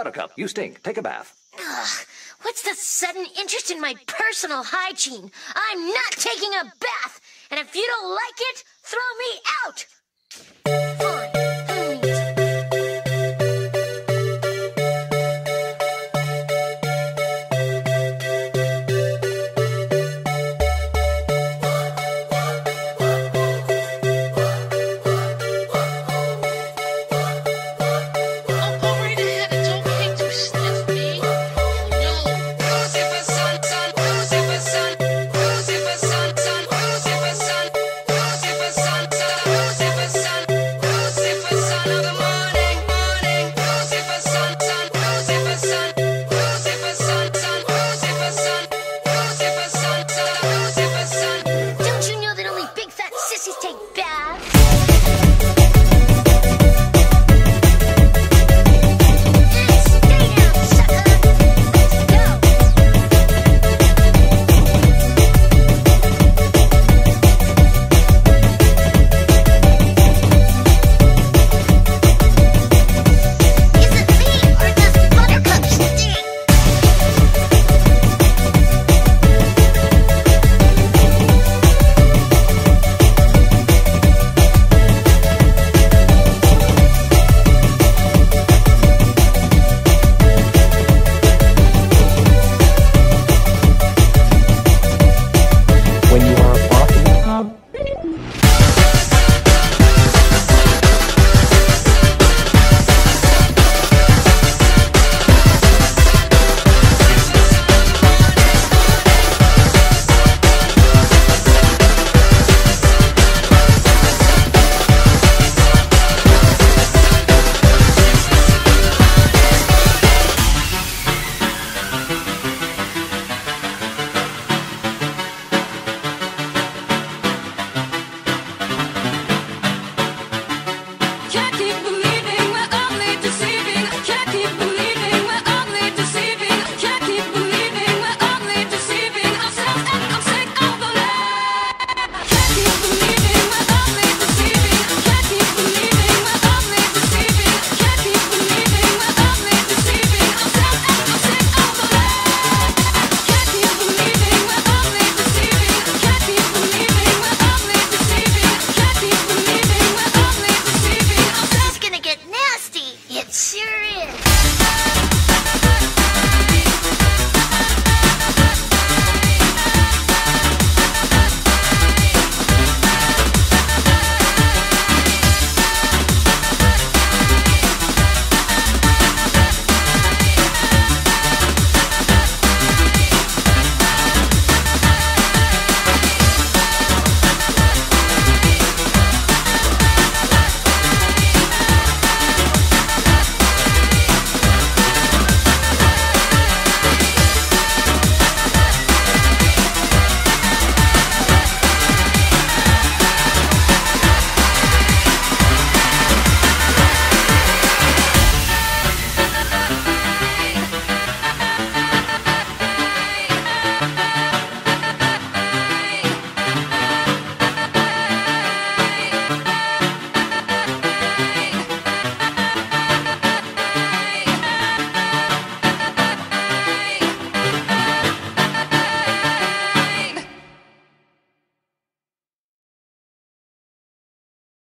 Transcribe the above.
Buttercup, you stink. Take a bath. Ugh, what's the sudden interest in my personal hygiene? I'm not taking a bath, and if you don't like it, throw me out!